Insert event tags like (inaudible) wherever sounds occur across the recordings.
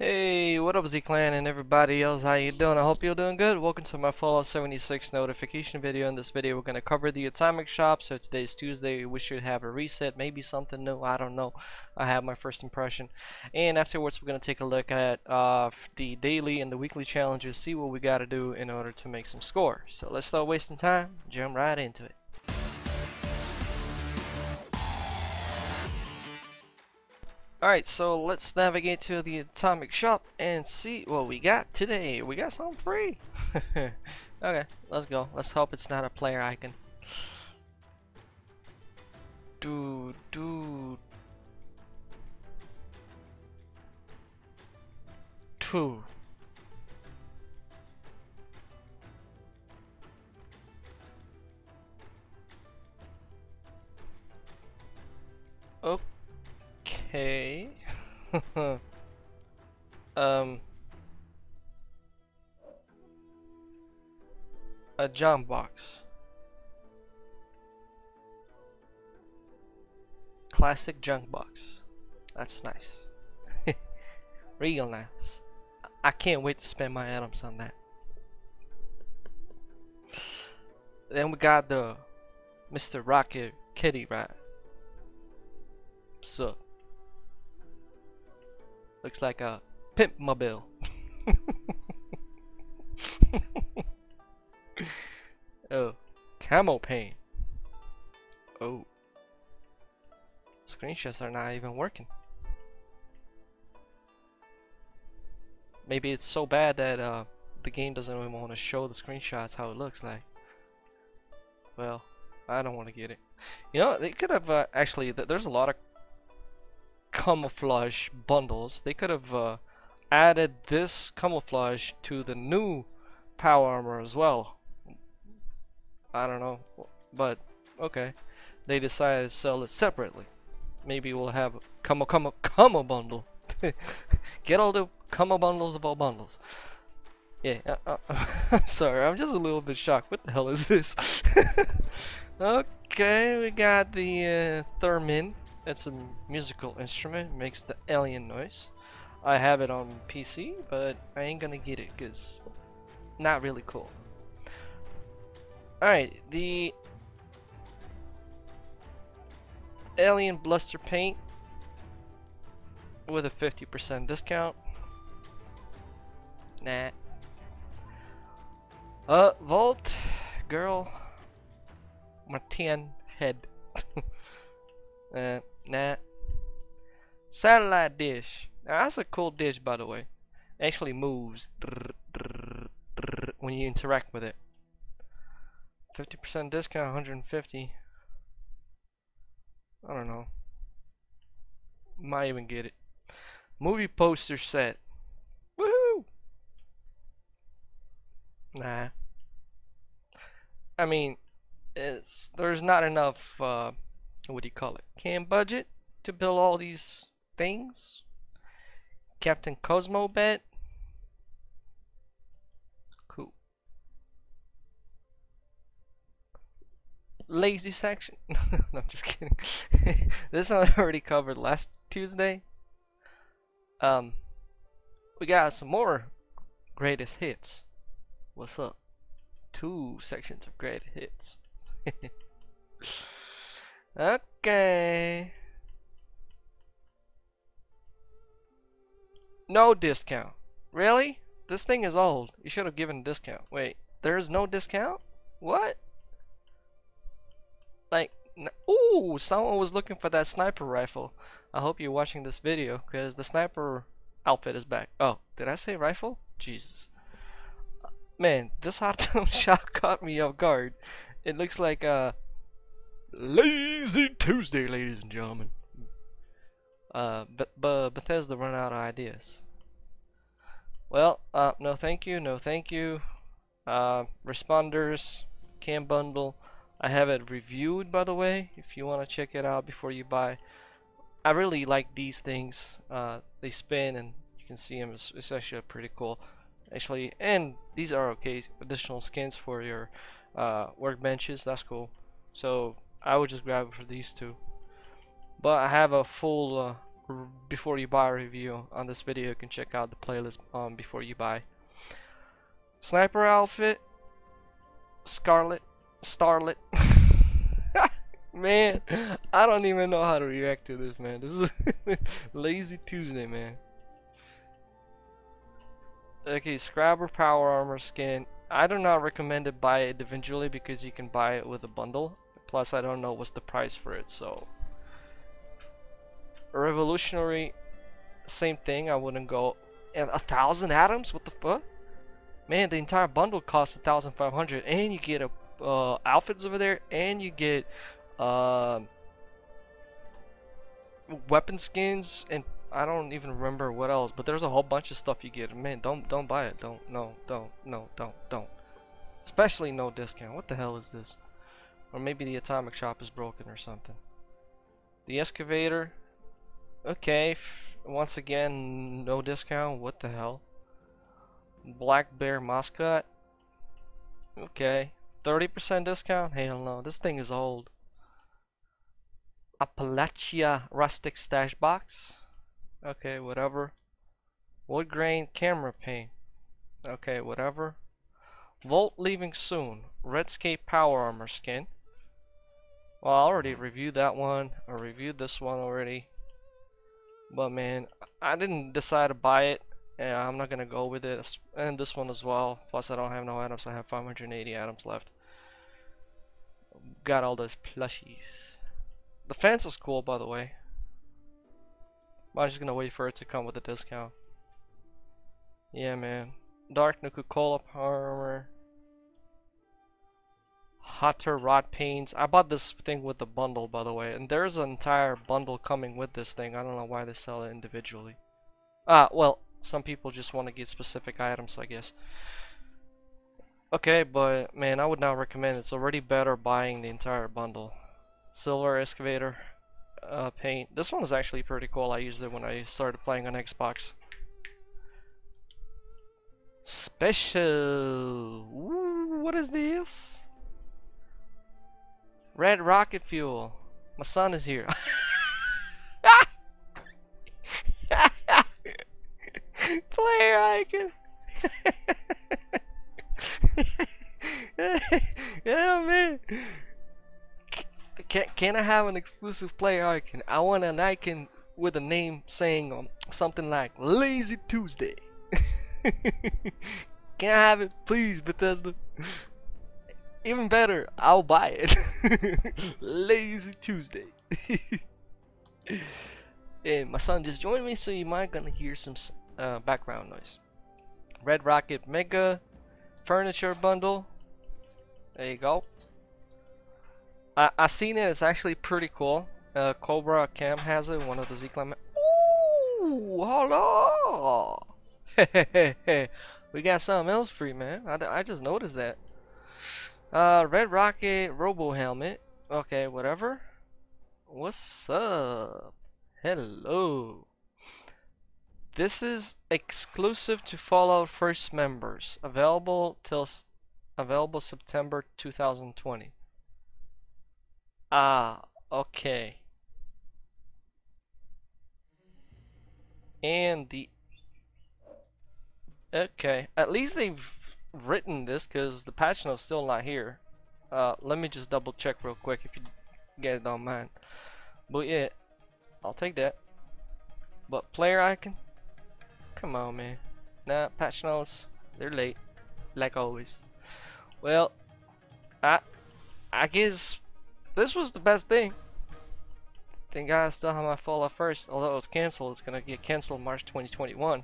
Hey, what up Z-Clan and everybody else, how you doing? I hope you're doing good. Welcome to my Fallout 76 notification video. In this video, we're going to cover the Atomic Shop. So today's Tuesday, we should have a reset, maybe something new, I don't know. I have my first impression. And afterwards, we're going to take a look at uh, the daily and the weekly challenges, see what we got to do in order to make some score. So let's start wasting time, jump right into it. Alright, so let's navigate to the atomic shop and see what we got today. We got something free. (laughs) okay, let's go. Let's hope it's not a player icon. Do do two. Okay. Okay. (laughs) um. A jump box. Classic junk box. That's nice. (laughs) Real nice. I can't wait to spend my atoms on that. Then we got the Mr. Rocket Kitty Rat. So Looks like a pimp mobile. (laughs) oh, camo paint. Oh. Screenshots are not even working. Maybe it's so bad that uh, the game doesn't even want to show the screenshots how it looks like. Well, I don't want to get it. You know, they could have uh, actually. Th there's a lot of camouflage bundles. They could have uh, added this camouflage to the new power armor as well. I don't know, but okay. They decided to sell it separately. Maybe we'll have a camo camo camo bundle. (laughs) Get all the camo bundles of all bundles. Yeah, uh, uh, (laughs) I'm sorry, I'm just a little bit shocked. What the hell is this? (laughs) okay, we got the uh, Theremin it's a musical instrument, makes the alien noise. I have it on PC, but I ain't gonna get it because not really cool. Alright, the Alien Blaster Paint with a 50% discount. Nah. Uh, Vault Girl Martian Head. (laughs) uh, Nah. Satellite dish. Now, that's a cool dish, by the way. It actually moves when you interact with it. 50% discount, 150. I don't know. Might even get it. Movie poster set. Woohoo! Nah. I mean, it's there's not enough uh, what do you call it? Cam budget to build all these things. Captain Cosmos bet. Cool. Lazy section. (laughs) no, I'm just kidding. (laughs) this one I already covered last Tuesday. Um, we got some more greatest hits. What's up? Two sections of greatest hits. (laughs) Okay. No discount. Really? This thing is old. You should have given a discount. Wait, there's no discount? What? Like, ooh, someone was looking for that sniper rifle. I hope you're watching this video because the sniper outfit is back. Oh, did I say rifle? Jesus. Man, this hot (laughs) tub shot caught me off guard. It looks like uh Lazy Tuesday, ladies and gentlemen. Uh, but, Bethesda run out of ideas. Well, uh, no thank you, no thank you. Uh, responders, cam bundle. I have it reviewed, by the way, if you want to check it out before you buy. I really like these things. Uh, they spin and you can see them. It's, it's actually pretty cool. Actually, and these are okay. Additional skins for your uh, workbenches. That's cool. So I would just grab it for these two. But I have a full uh, before you buy review on this video, you can check out the playlist um, before you buy. Sniper outfit, Scarlet, Starlet. (laughs) man, I don't even know how to react to this, man. This is (laughs) Lazy Tuesday, man. Okay, Scrabber Power Armor skin. I do not recommend to buy it individually because you can buy it with a bundle. Plus, I don't know what's the price for it, so. Revolutionary, same thing. I wouldn't go. And a thousand atoms? What the fuck? Man, the entire bundle costs a thousand five hundred, and you get a uh, outfits over there, and you get uh, weapon skins, and I don't even remember what else. But there's a whole bunch of stuff you get. Man, don't don't buy it. Don't no don't no don't don't. Especially no discount. What the hell is this? Or maybe the atomic shop is broken or something. The excavator. Okay. Once again, no discount. What the hell? Black bear mascot. Okay. 30% discount? Hell no. This thing is old. Appalachia rustic stash box. Okay, whatever. Wood grain camera paint. Okay, whatever. Volt leaving soon. Redscape power armor skin. Well, I already reviewed that one. I reviewed this one already. But man, I didn't decide to buy it. And I'm not gonna go with it. And this one as well. Plus, I don't have no atoms. I have 580 atoms left. Got all those plushies. The fence is cool, by the way. I'm just gonna wait for it to come with a discount. Yeah, man. Dark Nuka-Cola armor. Hotter rod paints. I bought this thing with the bundle, by the way, and there's an entire bundle coming with this thing. I don't know why they sell it individually. Ah, well, some people just want to get specific items, I guess. Okay, but man, I would not recommend it. It's already better buying the entire bundle. Silver excavator uh, paint. This one is actually pretty cool. I used it when I started playing on Xbox. Special. Ooh, what is this? Red rocket fuel. My son is here. (laughs) Player icon. (laughs) yeah, man. Can can I have an exclusive player icon? I want an icon with a name saying um, something like Lazy Tuesday. (laughs) can I have it, please, Bethesda? Even better, I'll buy it. (laughs) Lazy Tuesday. (laughs) and my son just joined me, so you might gonna hear some uh, background noise. Red Rocket Mega Furniture Bundle. There you go. I I've seen it. It's actually pretty cool. Uh, Cobra Cam has it. One of the Z. Ooh, hello. (laughs) we got something else free, man. I, I just noticed that. Uh, Red Rocket Robo Helmet. Okay, whatever. What's up? Hello. This is exclusive to Fallout First members. Available till available September 2020. Ah, okay. And the okay, at least they've written this because the patch note's still not here. Uh, let me just double check real quick if you guys don't mind. But yeah, I'll take that. But player icon? Come on, man. Nah, patch notes, they're late, like always. Well, I, I guess this was the best thing. Thank God I still have my Fallout first, although it's canceled. It's gonna get canceled March 2021,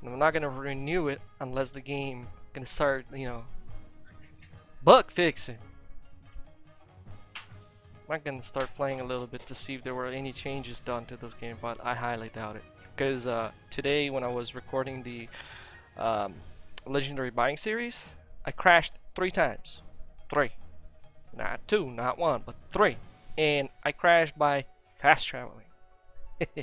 and I'm not gonna renew it unless the game gonna start, you know, bug fixing. I'm gonna start playing a little bit to see if there were any changes done to this game, but I highly doubt it. Because uh, today, when I was recording the um, Legendary Buying Series, I crashed three times. Three. Not two, not one, but three. And I crashed by fast traveling. (laughs)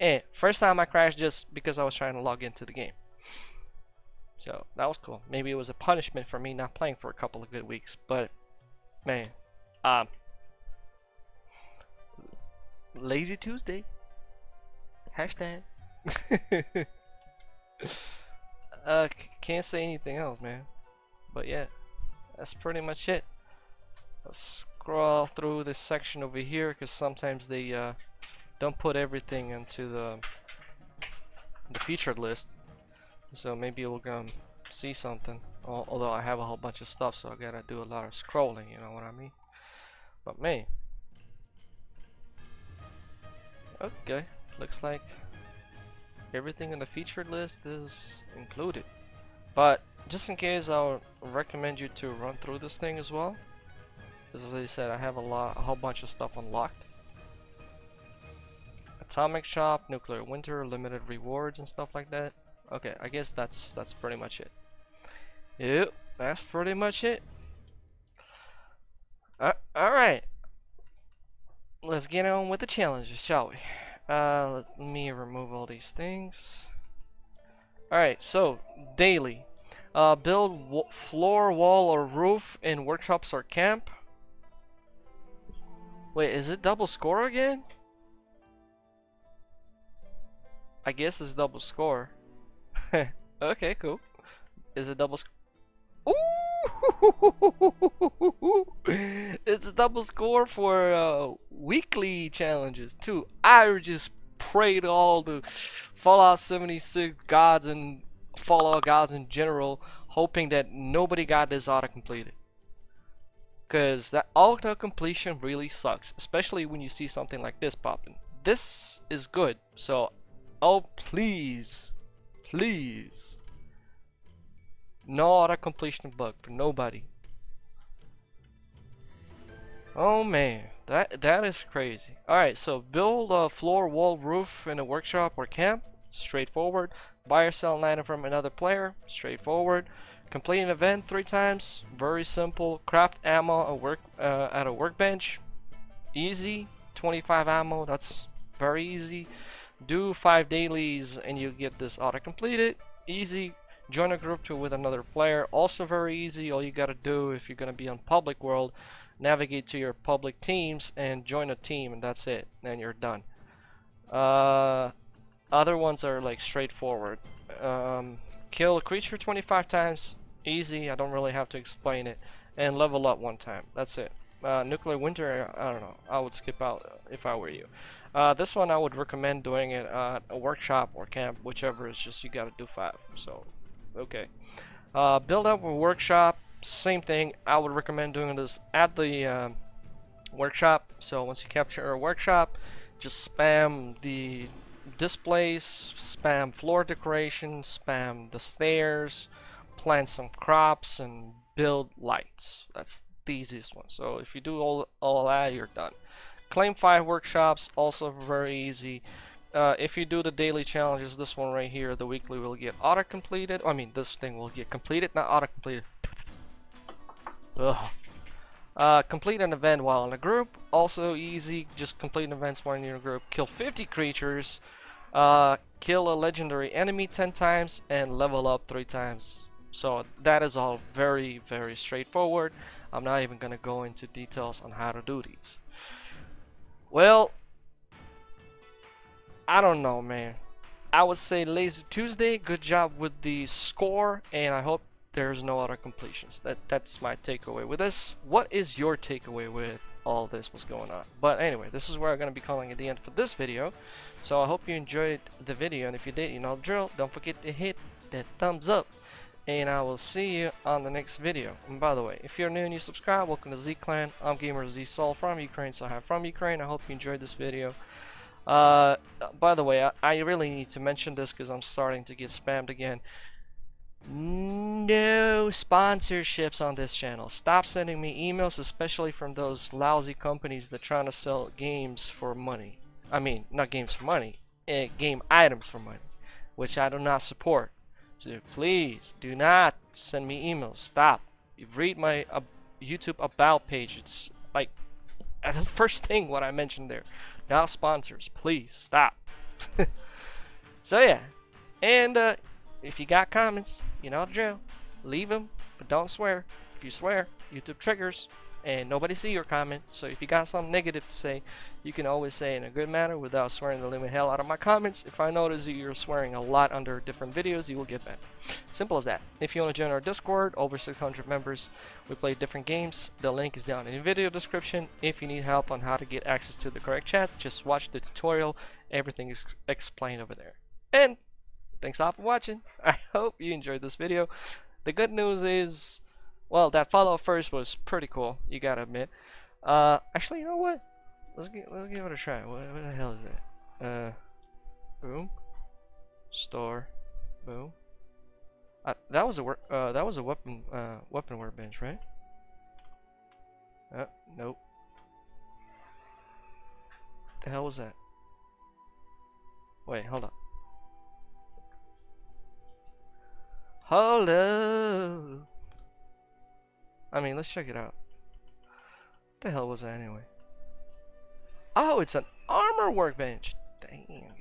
and first time I crashed just because I was trying to log into the game. So that was cool. Maybe it was a punishment for me not playing for a couple of good weeks, but man, um, lazy Tuesday. Hashtag. (laughs) uh, can't say anything else, man. But yeah, that's pretty much it. Let's scroll through this section over here because sometimes they uh, don't put everything into the the featured list. So maybe we'll um, see something. Although I have a whole bunch of stuff, so I gotta do a lot of scrolling. You know what I mean? But man, okay, looks like everything in the featured list is included. But just in case, I'll recommend you to run through this thing as well. As I said, I have a lot, a whole bunch of stuff unlocked. Atomic Shop, Nuclear Winter, limited rewards and stuff like that. Okay, I guess that's that's pretty much it. Yep, that's pretty much it. Uh, Alright. Let's get on with the challenges, shall we? Uh, let me remove all these things. Alright, so, daily. Uh, build floor, wall, or roof in workshops or camp. Wait, is it double score again? I guess it's double score. (laughs) okay, cool. Is it double? Ooh! (laughs) it's a double score for uh, weekly challenges too. I just pray to all the Fallout 76 gods and Fallout gods in general, hoping that nobody got this auto completed. Because that auto completion really sucks, especially when you see something like this popping. This is good, so oh please, please, no auto completion bug for nobody. Oh man, that that is crazy. Alright, so build a floor, wall, roof in a workshop or camp. Straightforward. Buy or sell land from another player. Straightforward. Complete an event three times. Very simple. Craft ammo a work, uh, at a workbench. Easy. 25 ammo. That's very easy. Do 5 dailies and you get this auto completed. Easy. Join a group to with another player. Also very easy. All you gotta do if you're gonna be on public world, navigate to your public teams and join a team and that's it. Then you're done. Uh, other ones are like straightforward. Um, kill a creature 25 times. Easy. I don't really have to explain it. And level up one time. That's it. Uh, nuclear winter, I don't know. I would skip out if I were you. Uh, this one I would recommend doing it at a workshop or camp, whichever. It's just you gotta do five. So okay. Uh, build up a workshop, same thing. I would recommend doing this at the uh, workshop. So once you capture a workshop, just spam the displays, spam floor decoration, spam the stairs, plant some crops, and build lights. That's the easiest one. So if you do all, all that, you're done. Claim 5 workshops, also very easy uh, if you do the daily challenges, this one right here, the weekly will get auto completed. I mean, this thing will get completed, not auto completed. Ugh. Uh, complete an event while in a group, also easy. Just complete events while in your group. Kill 50 creatures, uh, kill a legendary enemy 10 times, and level up 3 times. So that is all very, very straightforward. I'm not even gonna go into details on how to do these. Well, I don't know, man. I would say Lazy Tuesday, good job with the score, and I hope there's no other completions. That That's my takeaway with this. What is your takeaway with all this, what's going on? But anyway, this is where I'm going to be calling it the end for this video. So I hope you enjoyed the video, and if you did, you know drill. Don't forget to hit that thumbs up, and I will see you on the next video. And by the way, if you're new and you subscribe, welcome to Z Clan. I'm Gamer Z Soul from Ukraine, so I'm from Ukraine. I hope you enjoyed this video. Uh, by the way, I, I really need to mention this because I'm starting to get spammed again. No sponsorships on this channel. Stop sending me emails, especially from those lousy companies that trying to sell games for money. I mean, not games for money, eh, game items for money, which I do not support. So please do not send me emails. Stop. You read my uh, YouTube about page. It's like (laughs) the first thing what I mentioned there. Now sponsors, please stop. (laughs) so yeah, and uh, if you got comments, you know the drill. Leave them, but don't swear. If you swear, YouTube triggers. And nobody see your comment. So if you got something negative to say, you can always say in a good manner without swearing the living hell out of my comments. If I notice that you're swearing a lot under different videos, you will get banned. Simple as that. If you want to join our Discord, over 600 members, we play different games. The link is down in the video description. If you need help on how to get access to the correct chats, just watch the tutorial. Everything is explained over there. And thanks all for watching. (laughs) I hope you enjoyed this video. The good news is well, that Fallout first was pretty cool. You gotta admit. Uh, actually, you know what? Let's get let's give it a try. What, what the hell is that? Uh, boom, store, boom. Uh, that was a work. Uh, that was a weapon. Uh, weapon workbench, right? Uh, nope. The hell was that? Wait, hold up. Hold up. I mean, let's check it out. What the hell was that anyway? Oh, it's an armor workbench. Dang.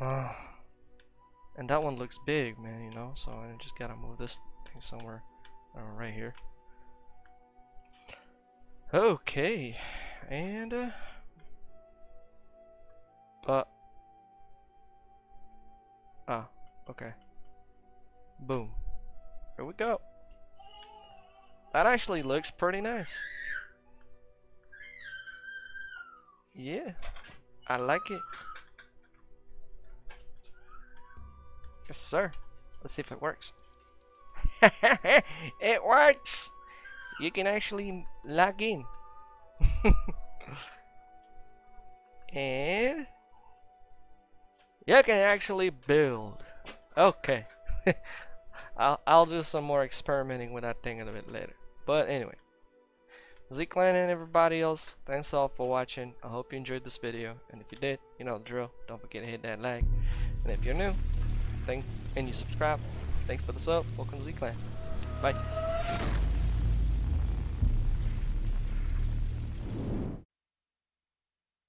Oh. And that one looks big, man, you know, so I just gotta move this thing somewhere oh, right here. Okay, and, uh, but Ah, okay. Boom. Here we go. That actually looks pretty nice. Yeah, I like it. Yes, sir. Let's see if it works. (laughs) it works! You can actually log in. (laughs) and you can actually build. Okay. (laughs) I'll, I'll do some more experimenting with that thing a little bit later. But anyway. Z-Clan and everybody else, thanks all for watching. I hope you enjoyed this video. And if you did, you know the drill. Don't forget to hit that like. And if you're new, thank and you subscribe, thanks for the sub. Welcome to Z-Clan. Bye.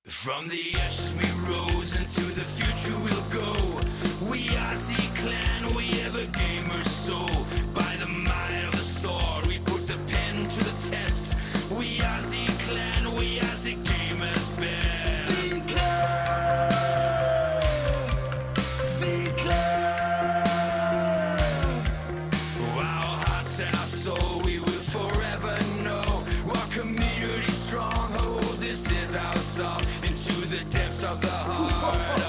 From the ashes we rose into the future go. We are Z Clan, we have a gamer soul. By the might of the sword, we put the pen to the test. We are Z Clan, we are Z gamers best. Z Clan, Z Clan. Our hearts and our soul, we will forever know. Our community stronghold, this is our song. Into the depths of the heart